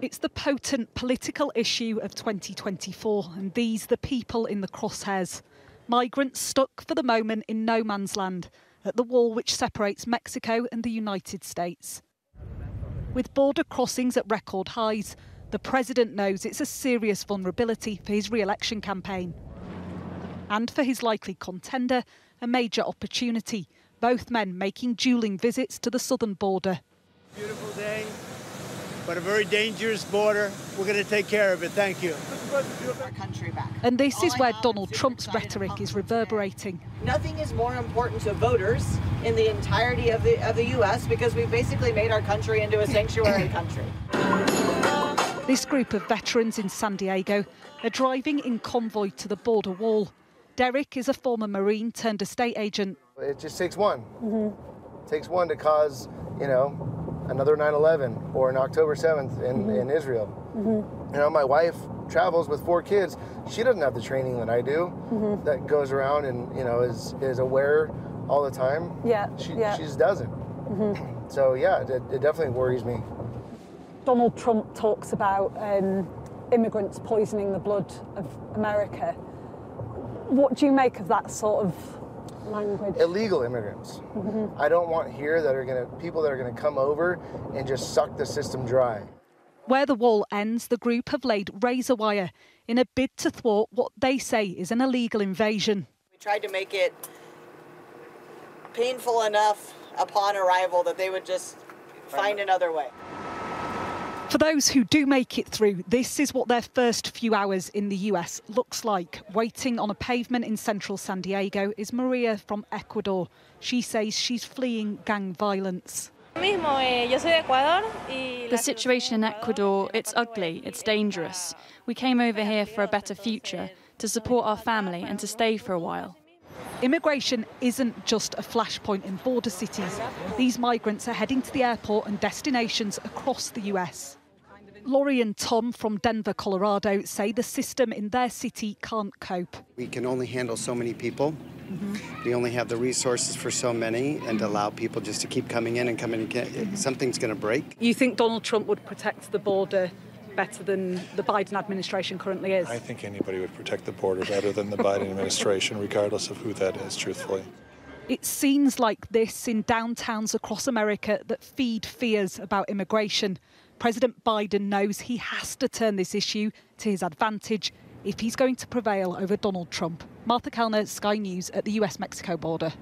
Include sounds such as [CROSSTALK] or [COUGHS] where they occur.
It's the potent political issue of 2024, and these the people in the crosshairs. Migrants stuck for the moment in no man's land at the wall which separates Mexico and the United States. With border crossings at record highs, the president knows it's a serious vulnerability for his re election campaign. And for his likely contender, a major opportunity. Both men making dueling visits to the southern border. Beautiful day, but a very dangerous border. We're going to take care of it. Thank you. Our country back. And this is where Donald Trump's rhetoric is reverberating. Nothing is more important to voters in the entirety of the of the U.S. because we've basically made our country into a sanctuary [COUGHS] country. This group of veterans in San Diego are driving in convoy to the border wall. Derek is a former Marine turned estate agent. It just takes one. It takes one to cause, you know, another 9/11 or an October 7th in, mm-hmm. in Israel. Mm-hmm. You know, my wife travels with four kids. She doesn't have the training that I do. Mm-hmm. That goes around and you know is is aware all the time. Yeah, She yeah. she just doesn't. [CLEARS THROAT] So yeah, it, it definitely worries me. Donald Trump talks about um, immigrants poisoning the blood of America. What do you make of that sort of language? illegal immigrants. Mm-hmm. I don't want here that are gonna people that are gonna come over and just suck the system dry. Where the wall ends, the group have laid razor wire in a bid to thwart what they say is an illegal invasion. We tried to make it painful enough upon arrival that they would just find another way. For those who do make it through, this is what their first few hours in the US looks like. Waiting on a pavement in central San Diego is Maria from Ecuador. She says she's fleeing gang violence. The situation in Ecuador, it's ugly, it's dangerous. We came over here for a better future, to support our family and to stay for a while. Immigration isn't just a flashpoint in border cities. These migrants are heading to the airport and destinations across the US. Laurie and Tom from Denver, Colorado say the system in their city can't cope. We can only handle so many people. We only have the resources for so many, and to allow people just to keep coming in and coming again, something's going to break. You think Donald Trump would protect the border better than the Biden administration currently is? I think anybody would protect the border better than the Biden administration, regardless of who that is, truthfully. It's scenes like this in downtowns across America that feed fears about immigration. President Biden knows he has to turn this issue to his advantage if he's going to prevail over Donald Trump. Martha Kelner, Sky News at the US Mexico border.